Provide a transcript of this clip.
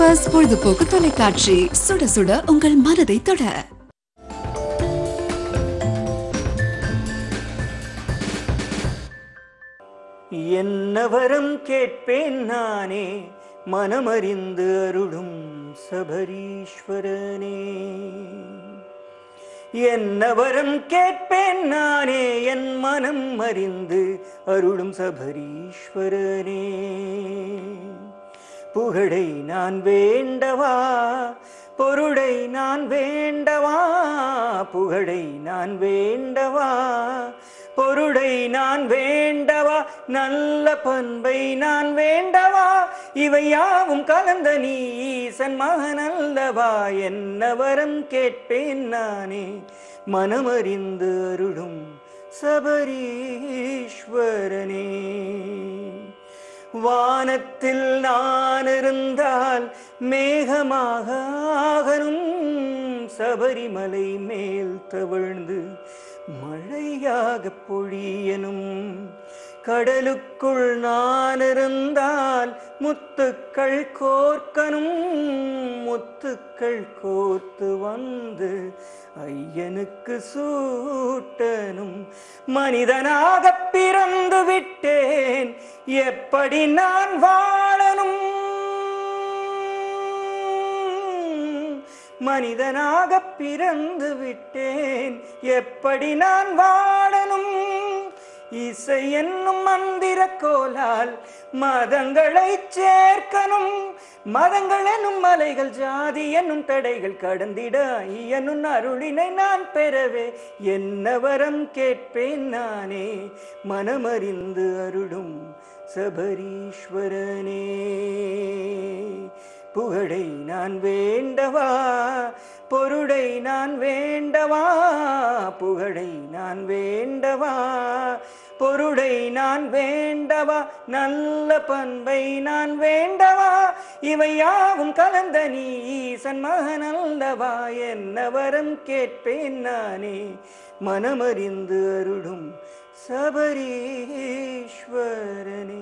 Bus பொழுதுபோக்கு தொலைக்காட்சி. சுட சுட உங்கள் மனதை தொட. என்ன வரம் கேட்பேன் நானே மனமறிந்து அருளும் சபரீஸ்வரனே. என்ன வரம் கேட்பேன் நானே என் மனம் அறிந்து அருளும் சபரீஸ்வரனே. புகழை நான் வேண்டவா? பொருளை நான் வேண்டவா? புகழை நான் வேண்டவா? பொருளை நான் வேண்டவா? நல்ல பண்பை நான் வேண்டவா? இவை யாவும் கலந்த நீ ஈசன் மகனல்லவா என்ன வரம் கேட்பேன் நானே? மனமறிந்து அருளும் சபரீஸ்வரனே. வானத்தில் நான் இருந்தால் மேகமாக ஆகணும் சபரிமலை மேல் தவழ்ந்து மழையாக பொழியனும். கடலுக்குள் நான் இருந்தால் முத்துக்கள் கோர்க்கனும். முத்துக்கள் கோர்த்து வந்து ஐயனுக்கு சூட்டனும். மனிதனாக பிறந்து விட்டேன். எப்படி நான் வாழணும்? மனிதனாக பிறந்து விட்டேன். எப்படி நான் வாழணும்? இசை என்னும் மந்திர கோலால் மதங்களை சேர்க்கணும். மதங்கள் என்னும் மலைகள் ஜாதி என்னும் தடைகள் கடந்திட என்னும் அருளினை நான் பெறவே. என்ன வரம் கேட்பேன் நானே மனமறிந்து அருளும் சபரீஸ்வரனே. புகழை நான் வேண்டவா பொருளை நான் வேண்டவா புகழை நான் வேண்டவா பொருடை நான் வேண்டவா? நல்ல பண்பை நான் வேண்டவா? இவை யாவும் கலந்த நீ ஈசன் மகனல்லவா என்ன வரம் கேட்பேன் நானே? மனமறிந்து அருடும் சபரீஸ்வரனே.